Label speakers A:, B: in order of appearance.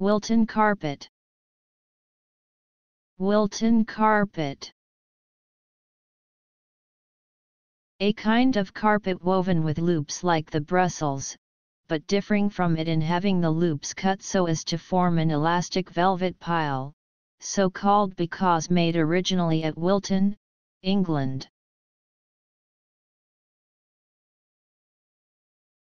A: Wilton carpet Wilton carpet A kind of carpet woven with loops like the Brussels, but differing from it in having the loops cut so as to form an elastic velvet pile, so called because made originally at Wilton, England.